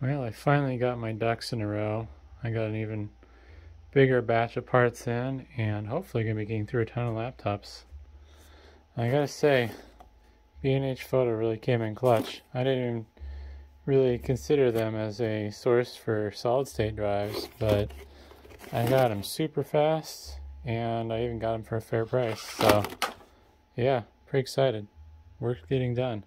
Well, I finally got my ducks in a row. I got an even bigger batch of parts in, and hopefully going to be getting through a ton of laptops. I gotta say, B&H Photo really came in clutch. I didn't even really consider them as a source for solid state drives, but I got them super fast, and I even got them for a fair price. So, yeah, pretty excited. Work's getting done.